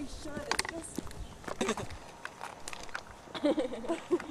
I should. It's just.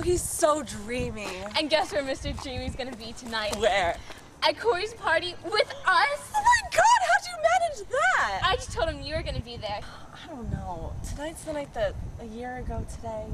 Know he's so dreamy. And guess where Mr. Dreamy's gonna be tonight? Where? At Corey's party with us. Oh my god, how'd you manage that? I just told him you were gonna be there. I don't know. Tonight's the night that a year ago today.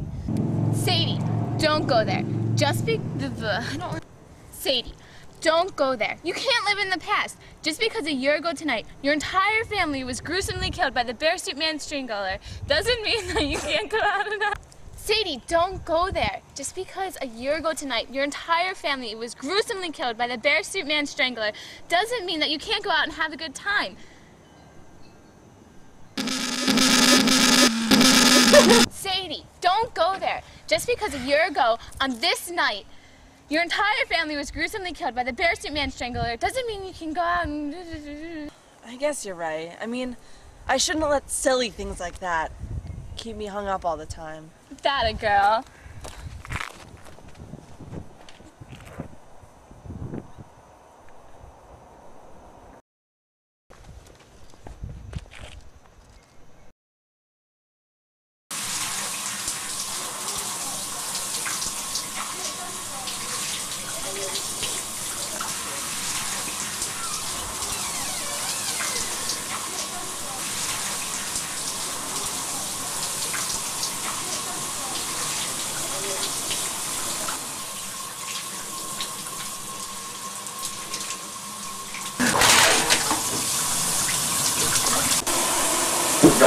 Sadie, don't go there. Just be the, the I don't Sadie, don't go there. You can't live in the past. Just because a year ago tonight your entire family was gruesomely killed by the bear suit man strangler doesn't mean that you can't go out and out. Sadie, don't go there. Just because a year ago tonight your entire family was gruesomely killed by the bear suit man strangler doesn't mean that you can't go out and have a good time. Sadie, don't go there. Just because a year ago on this night your entire family was gruesomely killed by the bear suit man strangler doesn't mean you can go out and. I guess you're right. I mean, I shouldn't let silly things like that keep me hung up all the time. That a girl.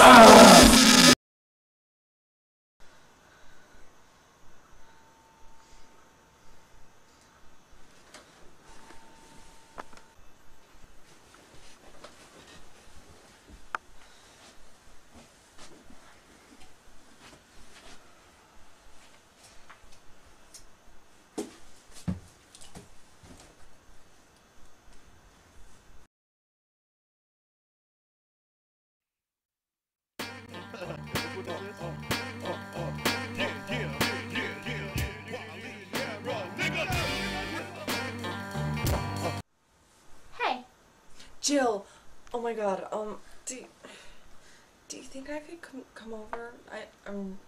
Hey, Jill, oh my god, um, do you, do you think I could come, come over? I, I'm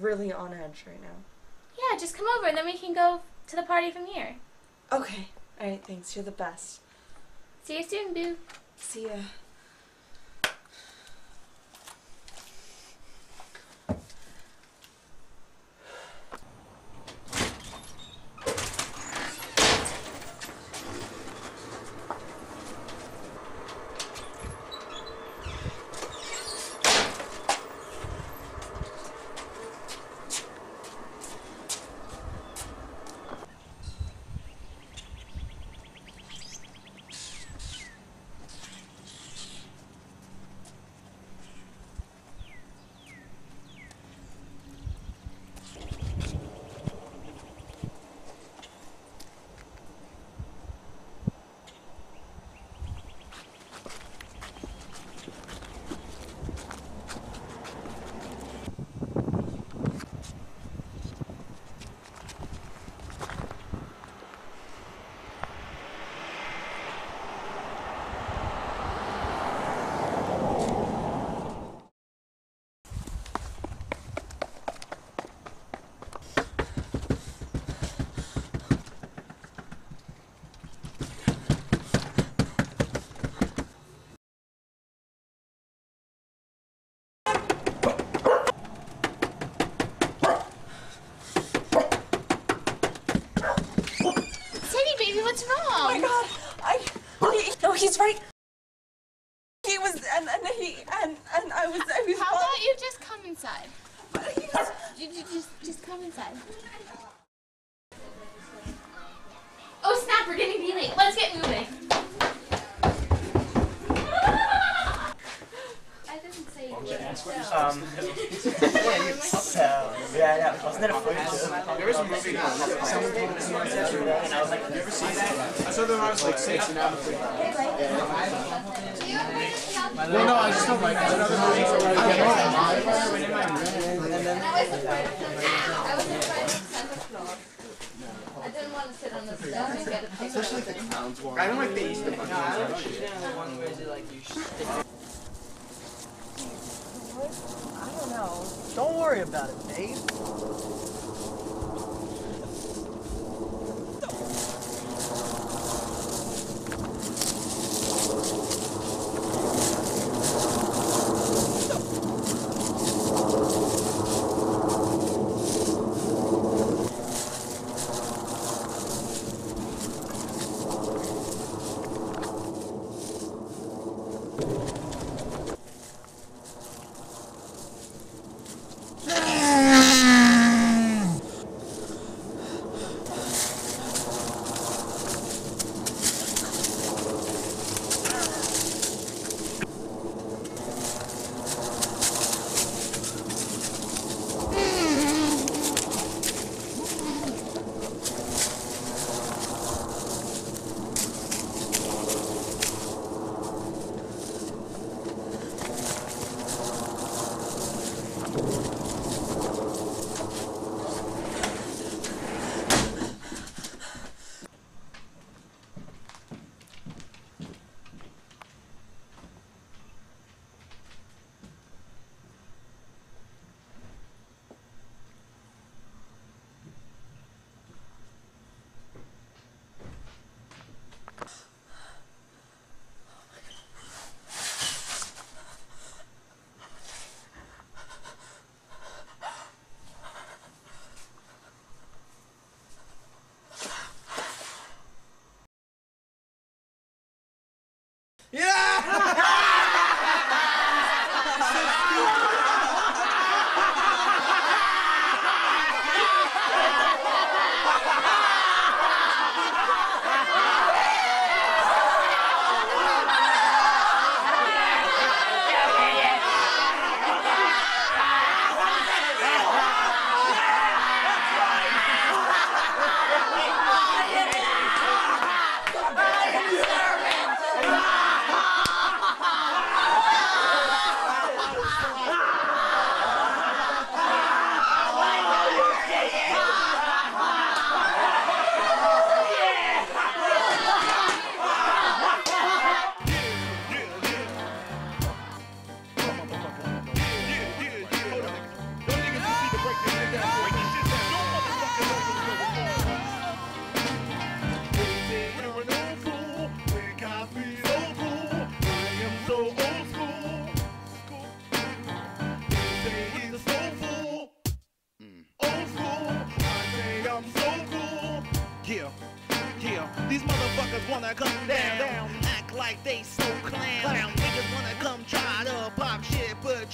really on edge right now. yeah, just come over and then we can go to the party from here. Okay, alright, thanks. You're the best. See you soon, boo. See ya. Sadie, baby, what's wrong? Oh my god, I, he, no, he's right. He was, and, and and, and I was, I was How about you just come inside? He was, You, you just, just come inside. Oh snap, we're getting be late. Let's get moving. I didn't say Um, so, yeah, yeah, wasn't it a fruit too? There was a movie called Someone Told Me Not to And I was like, Never seen that? I saw that when I was like six and now I'm like, well, no, I just don't like another movie for like, and then, I didn't want to sit on the step and get a picture. especially like the clowns one. I don't like the Easter Bunny ones. I don't like it. I don't know. Don't worry about it, Dave.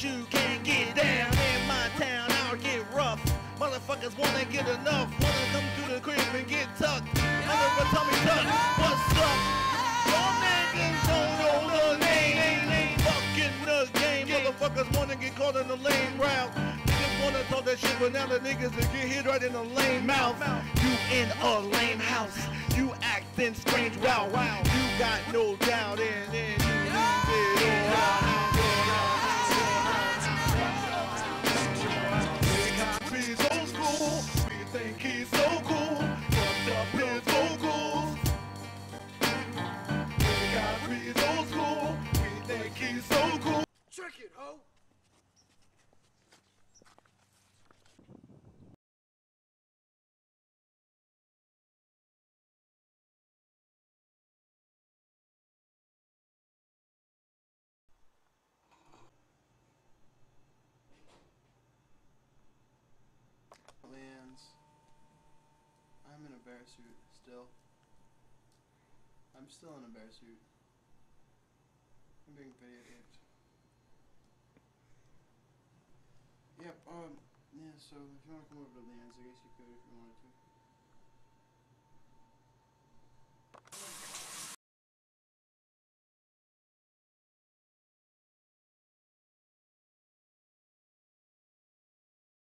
You can't get down. In my town, I'll get rough. Motherfuckers wanna get enough, wanna come to the crib and get tucked. Under a tummy tuck. What's up? Y'all niggas don't know the name. Fucking the game. Motherfuckers wanna get caught in the lame route. Niggas wanna talk that shit, but now the niggas that get hit right in the lame mouth. You in a lame house. You acting strange. Wow, wow. You got no doubt in it. You leave it all. School. We bear suit still. I'm still in a bear suit. I'm being videotaped. Yep, um, yeah, so if you want to come over to Lands, I guess you could if you wanted to.